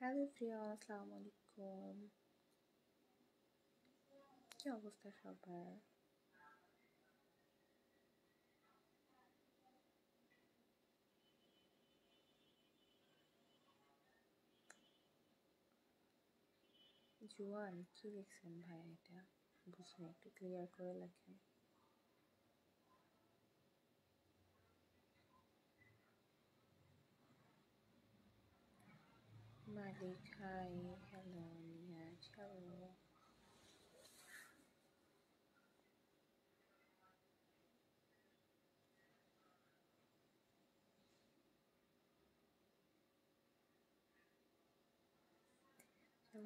Hello প্রিয়া আসসালামু আলাইকুম। কি অবস্থা সবার? জুয়ান, কি লিখছেন ভাই এটা? বুঝিনি, একটু ক্লিয়ার করে লেখেন। হ্যালো নিয়াজ হ্যালো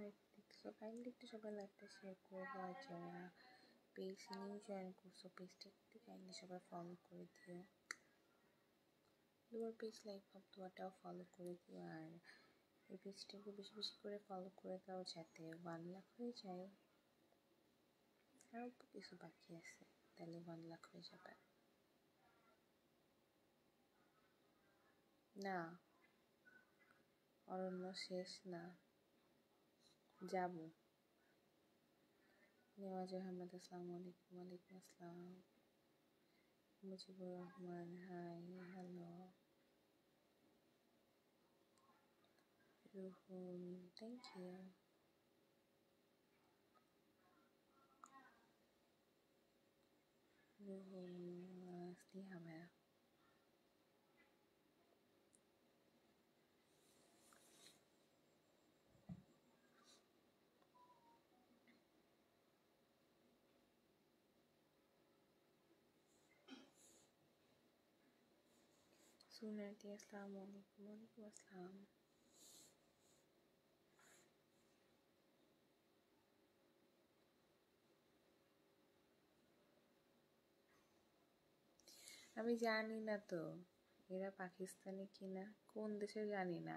লাইভ দেখতেছো কাইন্ডলি একটু সবাই লাইভটা শেয়ার করে দেওয়া যারা পেজ নিউ জয়েন করছ পেজটা একটু কাইন্ডলি সবাই ফলো করে দিও দুয়ার পেজ অফ দুয়াটাও ফলো করে দিও আর এই পেজটাকে বেশি বেশি করে ফলো করে দাও যাতে ওয়ান লাখ হয়ে যায়। আরও কিছু বাকি আছে, তাহলে ওয়ান লাখ হয়ে যাবে। না, অরণ্য শেষ না। যাব। নেওয়াজ আহমদ আসসালামু আলাইকুম, ওয়ালাইকুম আসসালাম। Mujibur Rahman, hi, hello. your phone. Thank you. Your phone last đi hả mẹ? Sunnati, Assalamu alaikum, alaikum assalam. আমি জানি না তো, এরা পাকিস্তানি কিনা, কোন দেশে জানি না।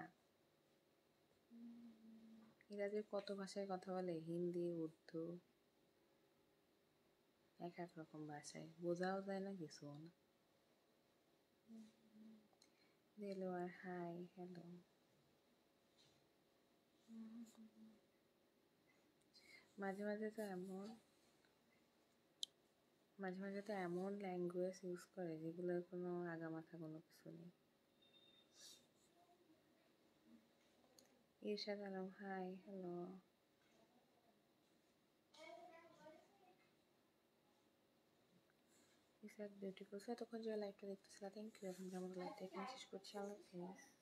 এরা যে কত ভাষায় কথা বলে, হিন্দি, উর্দু, এক এক রকম ভাষায়, বোঝাও যায় না কিছু না। Delowar, hi, hello. মাঝে মাঝে তো এমন মাঝে মাঝে তো এমন ল্যাঙ্গুয়েজ ইউজ করে যেগুলোর কোনো আগামাথা কোনো কিছু নেই। Irshad Alam hi hello Isad beautiful so এতক্ষণ যে লাইভটা দেখতেছিলাম থ্যাংক ইউ এখন যেমন লাইভটা এখানে শেষ করছি। আল্লাহ হাফিজ।